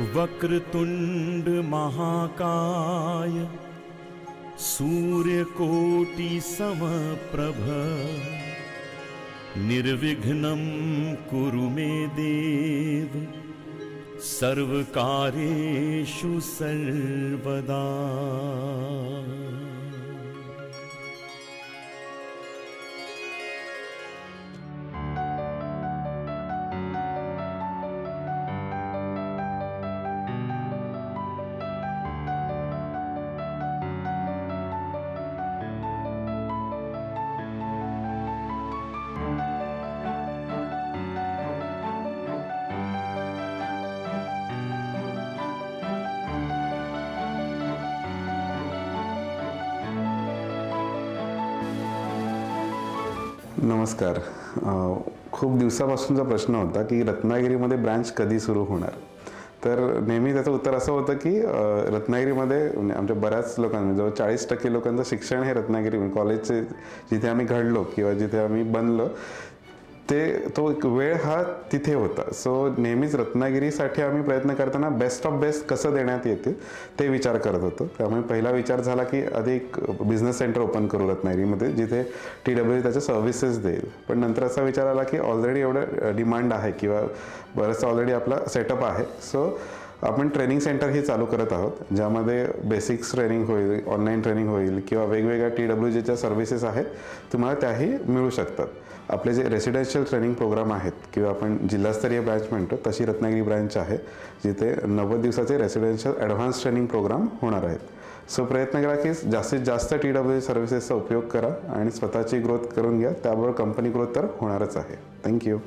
वक्रतुण्ड महाकाय सूर्यकोटिसमप्रभ। निर्विघ्नं कुरु मे देव सर्वकार्येषु सर्वदा नमस्कार. खूप दिवसापासूनचा प्रश्न होता की रत्नागिरीमध्ये ब्रँच कधी सुरू होणार? तर नेहमी त्याचं उत्तर असं होतं की रत्नागिरीमध्ये म्हणजे आमच्या बऱ्याच लोकांना जवळ चाळीस टक्के लोकांचं शिक्षण हे रत्नागिरी म्हणजे कॉलेजचे जिथे आम्ही घडलो किंवा जिथे आम्ही बनलो ते तो एक वेळ हा तिथे होता. सो नेहमीच रत्नागिरीसाठी आम्ही प्रयत्न करताना बेस्ट ऑफ बेस्ट कसं देण्यात येते ते विचार करत होतो. त्यामुळे पहिला विचार झाला की आधी एक बिझनेस सेंटर ओपन करू रत्नागिरीमध्ये जिथे टी डब्ल्यू त्याच्या सर्व्हिसेस देईल. पण नंतर असा विचार आला की ऑलरेडी एवढं डिमांड आहे किंवा बरंचसं ऑलरेडी आपला सेटअप आहे. सो आपण ट्रेनिंग सेंटर ही चालू करत आहोत ज्यामध्ये बेसिक्स ट्रेनिंग होईल ऑनलाईन ट्रेनिंग होईल किंवा वेगवेगळ्या टी डब्ल्यू जेच्या सर्व्हिसेस आहेत तुम्हाला त्याही मिळू शकतात. आपले जे रेसिडेन्शियल ट्रेनिंग प्रोग्राम आहेत किंवा आपण जिल्हास्तरीय ब्रँच म्हणतो तशी रत्नागिरी ब्रँच आहे जिथे नव्वद दिवसाचे रेसिडेन्शियल ॲडव्हान्स ट्रेनिंग प्रोग्राम होणार आहेत. सो प्रयत्न करा की जास्तीत जास्त टी डब्ल्यू सर्व्हिसेसचा उपयोग करा आणि स्वतःची ग्रोथ करून घ्या त्याबरोबर कंपनी ग्रोथ तर होणारच आहे. थँक्यू